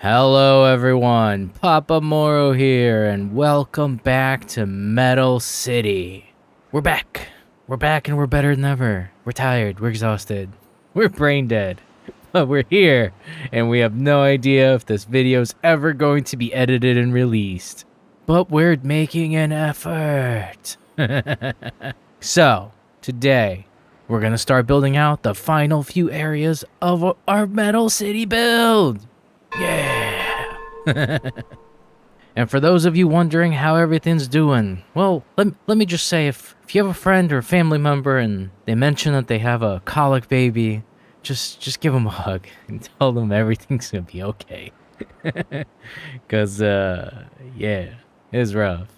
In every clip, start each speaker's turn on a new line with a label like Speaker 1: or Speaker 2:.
Speaker 1: Hello, everyone. Papa Moro here, and welcome back to Metal City. We're back. We're back, and we're better than ever. We're tired. We're exhausted. We're brain dead. But we're here, and we have no idea if this video's ever going to be edited and released. But we're making an effort. so, today, we're gonna start building out the final few areas of our Metal City build. Yeah. and for those of you wondering how everything's doing, well, let, let me just say if, if you have a friend or a family member and they mention that they have a colic baby, just just give them a hug and tell them everything's gonna be okay. Cause uh yeah, it's rough.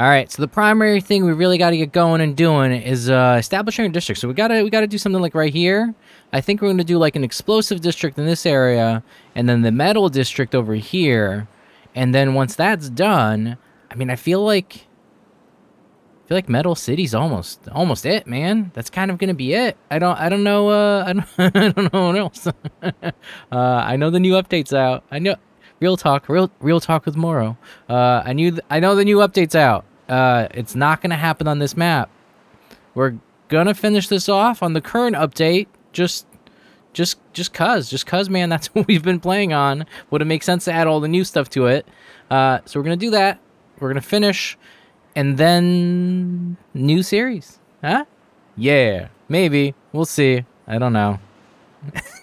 Speaker 1: All right, so the primary thing we really got to get going and doing is uh, establishing a district. So we gotta we gotta do something like right here. I think we're gonna do like an explosive district in this area, and then the metal district over here. And then once that's done, I mean, I feel like I feel like Metal City's almost almost it, man. That's kind of gonna be it. I don't I don't know uh, I don't I don't know what else. uh, I know the new updates out. I know real talk, real real talk with Moro. Uh, I knew I know the new updates out. Uh, it's not going to happen on this map. We're gonna finish this off on the current update. Just, just, just cause, just cause, man. That's what we've been playing on. Would it make sense to add all the new stuff to it? Uh, so we're gonna do that. We're gonna finish, and then new series, huh? Yeah, maybe. We'll see. I don't know.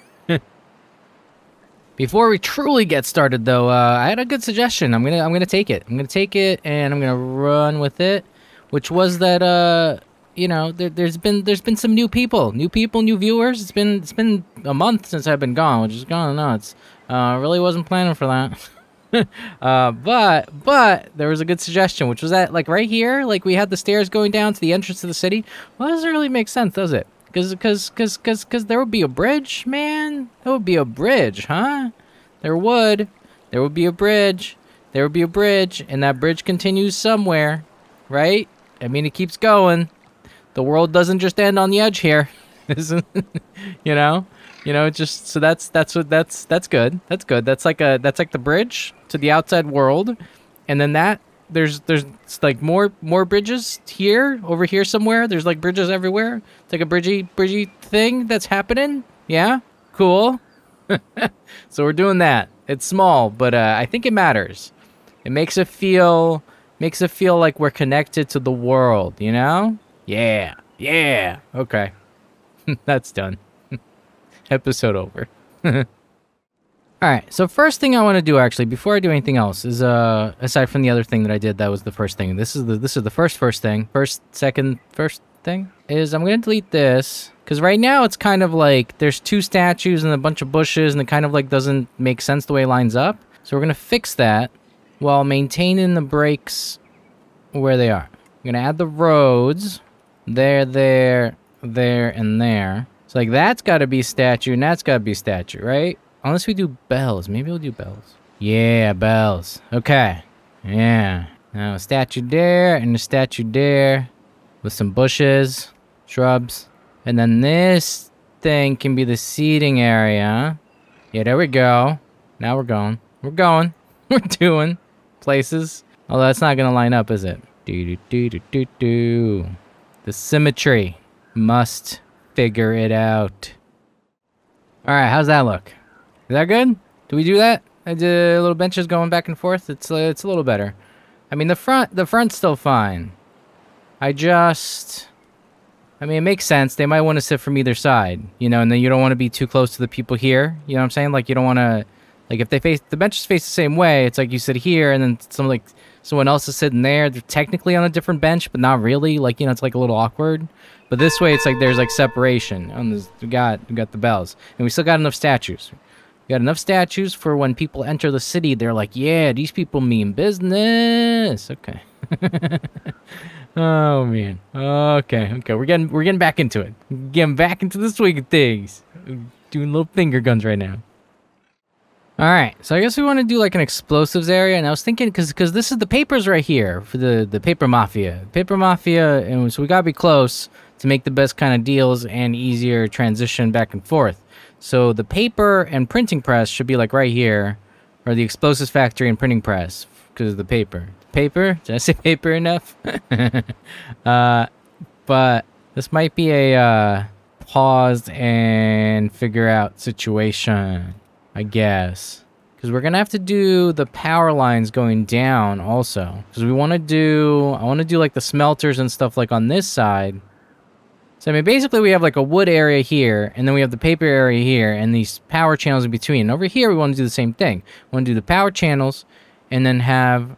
Speaker 1: Before we truly get started, though, uh, I had a good suggestion. I'm gonna I'm gonna take it. I'm gonna take it and I'm gonna run with it, which was that uh, you know, there, has been there's been some new people, new people, new viewers. It's been it's been a month since I've been gone, which is gone nuts. Uh, really wasn't planning for that. uh, but but there was a good suggestion, which was that like right here, like we had the stairs going down to the entrance to the city. Well, that doesn't really make sense, does it? Cause, cause, cause, cause, cause there would be a bridge, man. There would be a bridge, huh? There would. There would be a bridge. There would be a bridge, and that bridge continues somewhere, right? I mean, it keeps going. The world doesn't just end on the edge here, you know? You know, just so that's that's what that's that's good. That's good. That's like a that's like the bridge to the outside world, and then that there's there's like more more bridges here over here somewhere. There's like bridges everywhere. It's like a bridgy bridgy thing that's happening. Yeah? Cool. So we're doing that. It's small but uh, i think it matters. It makes it feel makes it feel like we're connected to the world you know? Yeah. Yeah. Okay. That's done. Episode over all right. So first thing I want to do actually before I do anything else is uh aside from the other thing that I did that was the first thing. This is the this is the first first thing. First second first thing is I'm going to delete this cuz right now it's kind of like there's two statues and a bunch of bushes and it kind of like doesn't make sense the way it lines up. So we're going to fix that while maintaining the breaks where they are. I'm going to add the roads there there there and there. So like that's got to be statue and that's got to be statue, right? Unless we do bells. Maybe we'll do bells. Yeah, bells. Okay. Yeah. Now a statue there and a statue there with some bushes, shrubs. And then this thing can be the seating area. Yeah, there we go. Now we're going. We're going. We're doing places. Although that's not going to line up, is it? Do do do do do do. The symmetry. Must figure it out. All right, how's that look? Is that good? Do we do that? I did little benches going back and forth. It's uh, it's a little better. I mean the front the front's still fine. I just I mean it makes sense. They might want to sit from either side, you know, and then you don't want to be too close to the people here. You know what I'm saying? Like you don't want to like if they face the benches face the same way, it's like you sit here and then some like someone else is sitting there. They're technically on a different bench, but not really. Like you know, it's like a little awkward. But this way, it's like there's like separation. On this, we got we got the bells, and we still got enough statues. We got enough statues for when people enter the city, they're like, yeah, these people mean business. Okay. oh man. Okay, okay. We're getting we're getting back into it. Getting back into the swing of things. Doing little finger guns right now. All right, so I guess we want to do like an explosives area, and I was thinking because because this is the papers right here for the the paper mafia, paper mafia, and so we gotta be close to make the best kind of deals and easier transition back and forth. So the paper and printing press should be like right here. or the explosives factory and printing press because of the paper. Paper? Did I say paper enough? uh, but this might be a uh, pause and figure out situation, I guess. Because we're gonna have to do the power lines going down also. Because we want to do, I want to do like the smelters and stuff like on this side. So I mean, basically we have like a wood area here, and then we have the paper area here, and these power channels in between. And over here we want to do the same thing. We want to do the power channels, and then have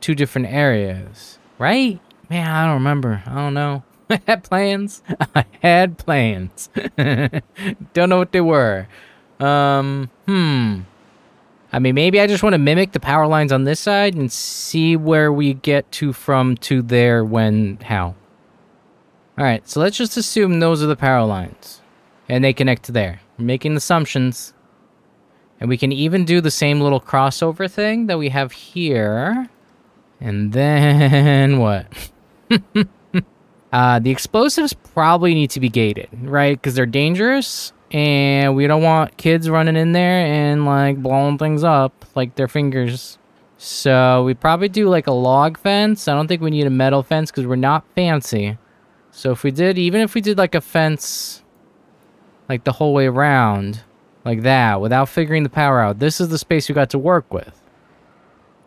Speaker 1: two different areas, right? Man, I don't remember. I don't know. I had plans. I had plans. don't know what they were. Um, hmm. I mean, maybe I just want to mimic the power lines on this side and see where we get to from to there when, how. Alright, so let's just assume those are the power lines. And they connect to there. We're making assumptions. And we can even do the same little crossover thing that we have here. And then what? uh, the explosives probably need to be gated, right? Because they're dangerous and we don't want kids running in there and like blowing things up like their fingers. So we probably do like a log fence. I don't think we need a metal fence because we're not fancy. So if we did, even if we did like a fence like the whole way around, like that, without figuring the power out, this is the space we got to work with.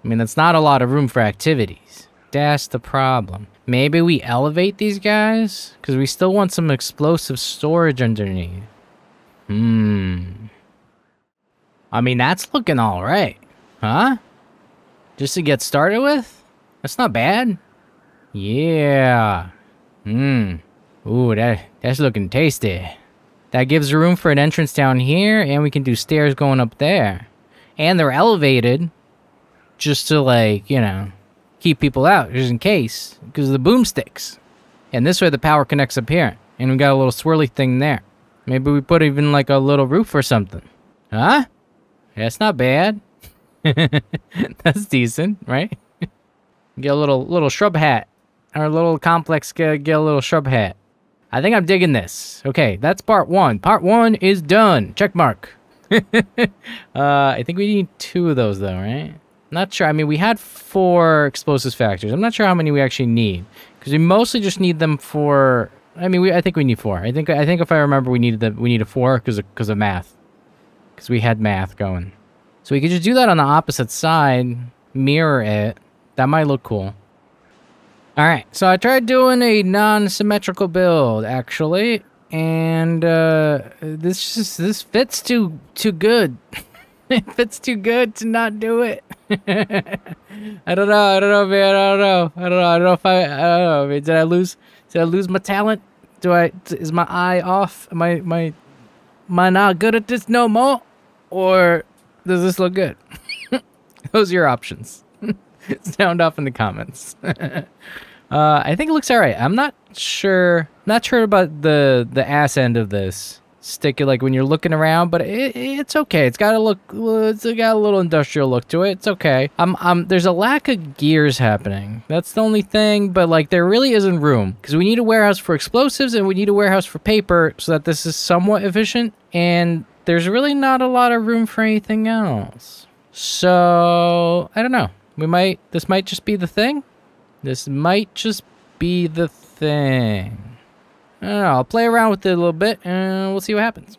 Speaker 1: I mean, that's not a lot of room for activities. That's the problem. Maybe we elevate these guys? Because we still want some explosive storage underneath. Hmm. I mean, that's looking alright. Huh? Just to get started with? That's not bad. Yeah. Hmm. Ooh, that, that's looking tasty. That gives room for an entrance down here, and we can do stairs going up there. And they're elevated, just to, like, you know, keep people out, just in case, because of the boomsticks. And this way the power connects up here, and we got a little swirly thing there. Maybe we put even like a little roof or something. Huh? That's not bad. That's decent, right? get a little little shrub hat. Our little complex get, get a little shrub hat. I think I'm digging this. Okay, that's part one. Part one is done. Check mark. uh, I think we need two of those though, right? Not sure. I mean, we had four explosives factors. I'm not sure how many we actually need because we mostly just need them for I mean, we I think we need four. I think I think if I remember, we needed the we needed four because of because of math, because we had math going. So we could just do that on the opposite side, mirror it. That might look cool. All right, so I tried doing a non-symmetrical build actually, and uh, this just this fits too too good. it fits too good to not do it. I don't know. I don't know, man. I don't know. I don't know. I don't know if I. I don't know. Did I lose? Did I lose my talent? Do I is my eye off? Am I my am I not good at this no more? Or does this look good? Those are your options. Sound off in the comments. uh, I think it looks alright. I'm not sure not sure about the the ass end of this stick it like when you're looking around, but it, it's okay. It's got a look. It's got a little industrial look to it. It's okay. Um, um, there's a lack of gears happening. That's the only thing. But like, there really isn't room because we need a warehouse for explosives and we need a warehouse for paper so that this is somewhat efficient. And there's really not a lot of room for anything else. So I don't know. We might. This might just be the thing. This might just be the thing. I'll play around with it a little bit and we'll see what happens.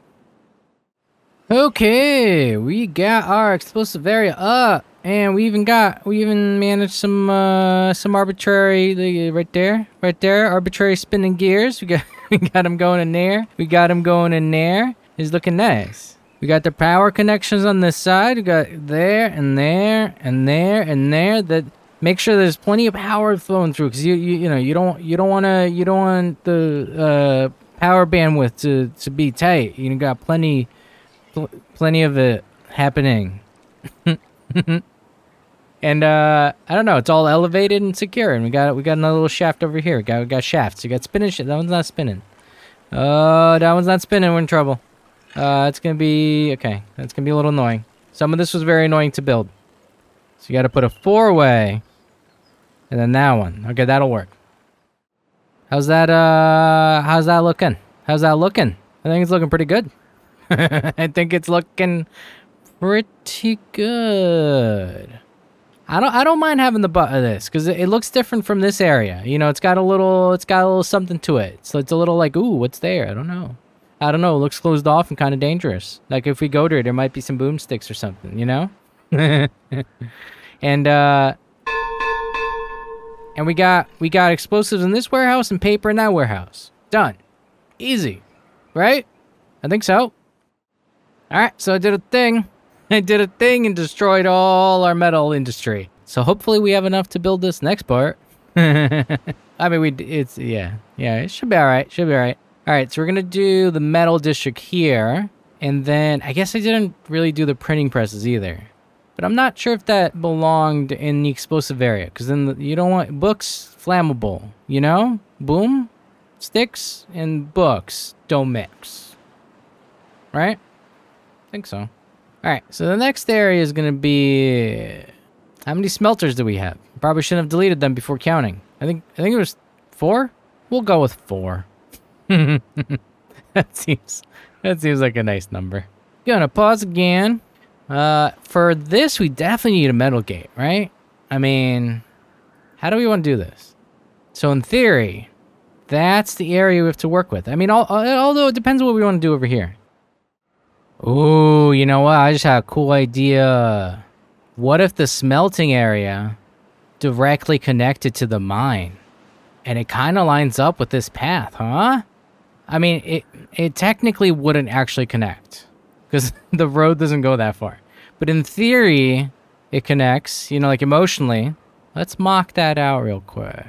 Speaker 1: Okay, we got our explosive area up, and we even got we even managed some uh, some arbitrary right there, right there, arbitrary spinning gears. We got we got them going in there. We got them going in there. It's looking nice. We got the power connections on this side. We got there and there and there and there. That make sure there's plenty of power flowing through because you, you you know you don't you don't want to you don't want the uh, power bandwidth to to be tight. You got plenty pl- plenty of it happening. and uh, I don't know, it's all elevated and secure. And we got we got another little shaft over here. We got we got shafts. You got spinning shit. That one's not spinning. Oh, that one's not spinning. We're in trouble. Uh, it's gonna be okay. That's gonna be a little annoying. Some of this was very annoying to build. So you got to put a four-way and then that one. Okay, that'll work. How's that, uh, how's that looking? How's that looking? I think it's looking pretty good. I think it's looking pretty good. I don't I don't mind having the butt of this because it, it, looks different from this area. You know, it's got a little it's got a little something to it. So it's a little like, ooh, what's there? I don't know. I don't know. It looks closed off and kind of dangerous. Like if we go there, there might be some boomsticks or something. You know. and uh, and we got we got explosives in this warehouse and paper in that warehouse. Done. Easy, right? I think so. All right, so I did a thing. I did a thing and destroyed all our metal industry. So hopefully we have enough to build this next part. I mean, we it's yeah yeah it should be all right. Should be all right. All right, so we're gonna do the metal district here, and then I guess I didn't really do the printing presses either. But I'm not sure if that belonged in the explosive area, because then the, you don't want books flammable, you know? Boom, sticks and books don't mix. Right? I think so. Alright, so the next area is going to be... How many smelters do we have? Probably shouldn't have deleted them before counting. I think I think it was four? We'll go with four. that seems that seems like a nice number. Gonna pause again. Uh, for this, we definitely need a metal gate, right? I mean, how do we want to do this? So in theory, that's the area we have to work with. I mean, all, although it depends what we want to do over here. Ooh, you know what? I just had a cool idea. What if the smelting area directly connected to the mine? And it kind of lines up with this path, huh? I mean, it, it technically wouldn't actually connect because the road doesn't go that far. But in theory, it connects, you know, like emotionally. Let's mock that out real quick.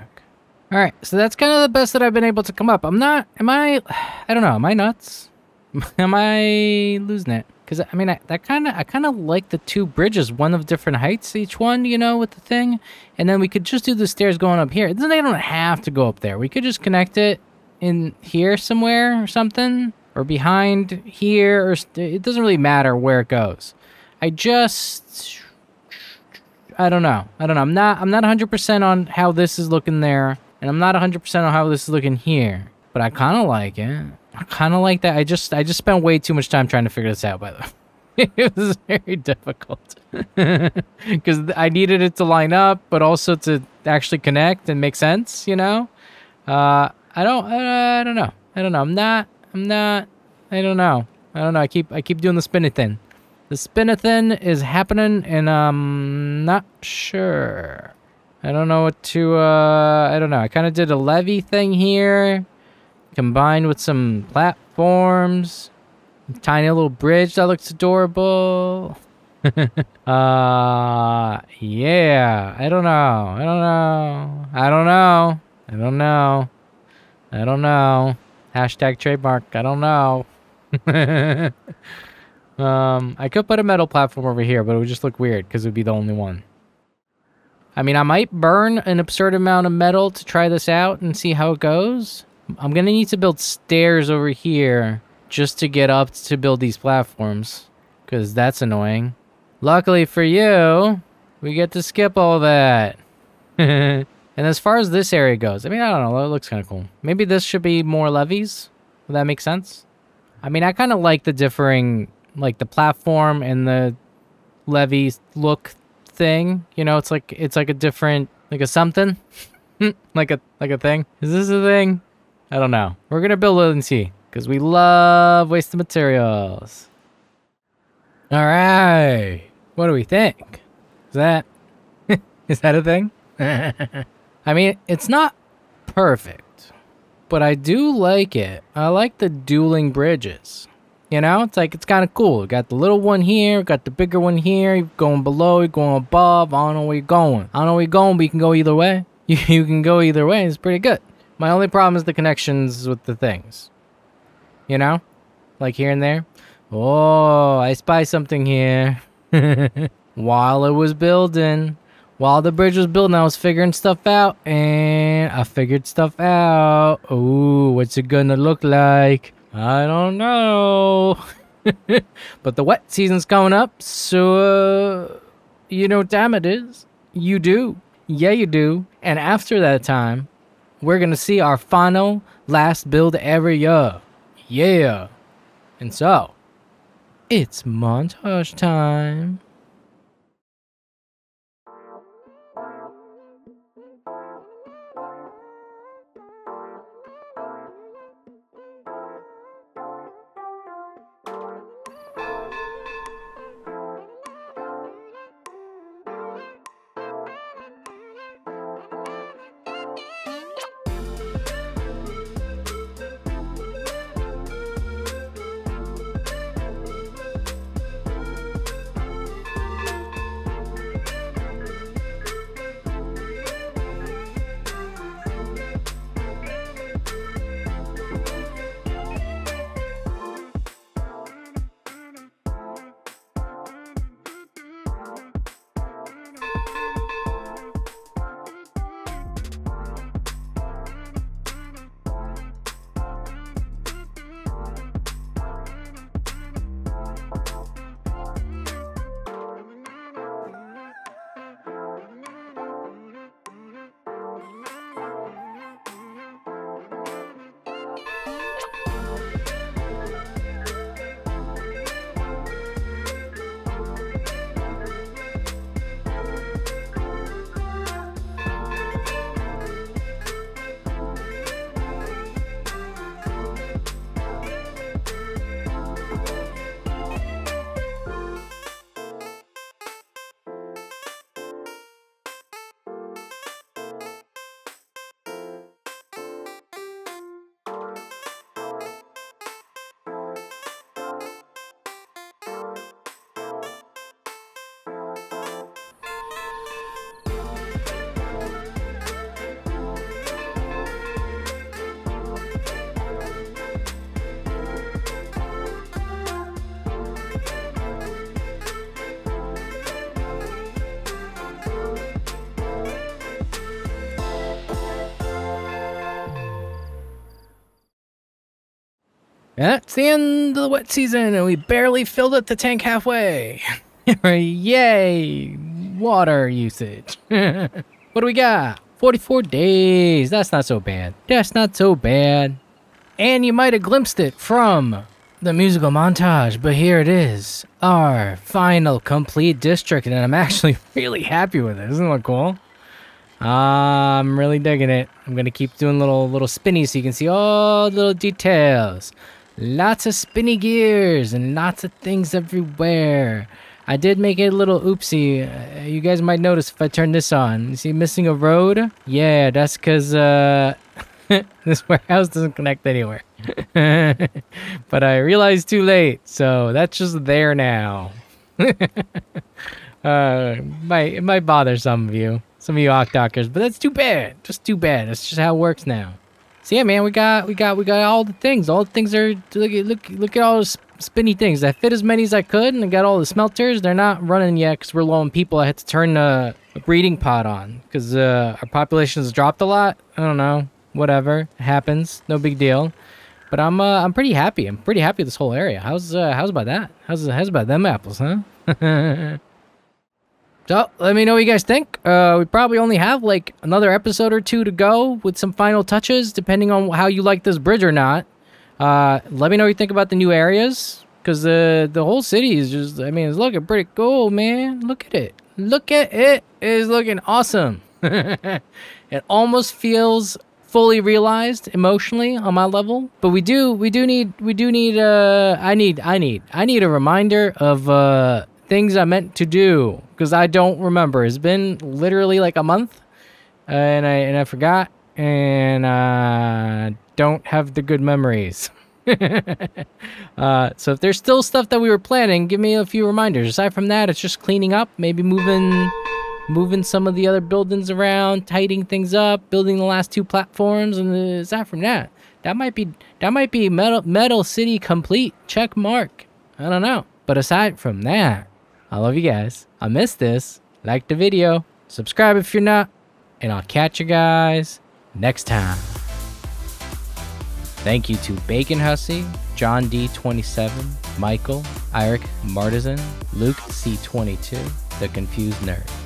Speaker 1: All right, so that's kind of the best that I've been able to come up. I'm not, am I, I don't know, am I nuts? am I losing it? Because, I mean, I, that kind of, I kind of like the two bridges, one of different heights, each one, you know, with the thing. And then we could just do the stairs going up here. Then they don't have to go up there. We could just connect it in here somewhere or something or behind here, or it doesn't really matter where it goes. I just, I don't know. I don't know. I'm not. I'm not 100% on how this is looking there, and I'm not 100% on how this is looking here. But I kind of like it. I kind of like that. I just, I just spent way too much time trying to figure this out. By the way, it was very difficult because I needed it to line up, but also to actually connect and make sense. You know, uh, I don't, uh, I don't know. I don't know. I'm not I'm not. I don't know. I don't know. I keep I keep doing the spinny. The spinny is happening, and I'm not sure. I don't know what to. Uh, I don't know. I kind of did a levee thing here, combined with some platforms. Tiny little bridge that looks adorable. uh, yeah. I don't know. I don't know. I don't know. I don't know. I don't know. Hashtag trademark. I don't know. um, I could put a metal platform over here, but it would just look weird because it would be the only one. I mean, I might burn an absurd amount of metal to try this out and see how it goes. I'm going to need to build stairs over here just to get up to build these platforms because that's annoying. Luckily for you, we get to skip all that. And as far as this area goes, I mean, I don't know. It looks kind of cool. Maybe this should be more levees. Would that make sense? I mean, I kind of like the differing, like the platform and the levee look thing. You know, it's like it's like a different, like a something, like a like a thing. Is this a thing? I don't know. We're gonna build it and see, because we love wasted materials. All right. What do we think? Is that is that a thing? I mean, it's not perfect, but I do like it. I like the dueling bridges. You know, it's like it's kind of cool. You got the little one here, got the bigger one here. You're going below, you're going above. I don't know where you're going. I don't know where you're going, but you can go either way. You, you can go either way. It's pretty good. My only problem is the connections with the things. You know, like here and there. Oh, I spy something here. While it was building, while the bridge was building, I was figuring stuff out, and I figured stuff out. Ooh, what's it gonna look like? I don't know. but the wet season's coming up, so, uh, you know what time it is. You do. Yeah, you do. And after that time, we're gonna see our final last build ever year. Yeah. And so, It's montage time. It's the end of the wet season, and we barely filled up the tank halfway. Yay! Water usage. what do we got? 44 days. That's not so bad. That's not so bad. And you might have glimpsed it from the musical montage, but here it is. Our final complete district, and I'm actually really happy with it. Isn't that cool? Uh, I'm really digging it. I'm gonna keep doing little little spinnies so you can see all the little details. Lots of spinny gears and lots of things everywhere. I did make a little oopsie. Uh, you guys might notice if I turn this on. You see missing a road? Yeah, that's because uh, this warehouse doesn't connect anywhere. but I realized too late, so that's just there now. uh, might, it might bother some of you, some of you Octockers, but that's too bad. Just too bad. That's just how it works now. So yeah, man, we got we got we got all the things. All the things are look at look look at all those spinny things. I fit as many as I could, and I got all the smelters. They're not running yet because we're low on people. I had to turn the breeding pod on because uh, our population has dropped a lot. I don't know, whatever it happens, no big deal. But I'm uh, I'm pretty happy. I'm pretty happy with this whole area. How's uh, how's about that? How's how's about them apples, huh? So let me know what you guys think. Uh, we probably only have like another episode or two to go with some final touches, depending on how you like this bridge or not. Uh, let me know what you think about the new areas, because the the whole city is just, I mean, it's looking pretty cool, man. Look at it. Look at it. It is looking awesome. it almost feels fully realized emotionally on my level but we do we do need we do need uh i need i need i need a reminder of uh things I meant to do because I don't remember. It's been literally like a month, and I and I forgot, and uh, don't have the good memories. uh, so if there's still stuff that we were planning, give me a few reminders. Aside from that, it's just cleaning up, maybe moving moving some of the other buildings around, tidying things up, building the last two platforms, and aside from that, that might be that might be metal metal city complete. Check mark. I don't know. But aside from that, I love you guys. I missed this. Like the video, subscribe if you're not, and I'll catch you guys next time. Thank you to Bacon Hussy, John D27, Michael, Eric Martisan, Luke C22, The Confused Nerd.